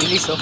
Y listo.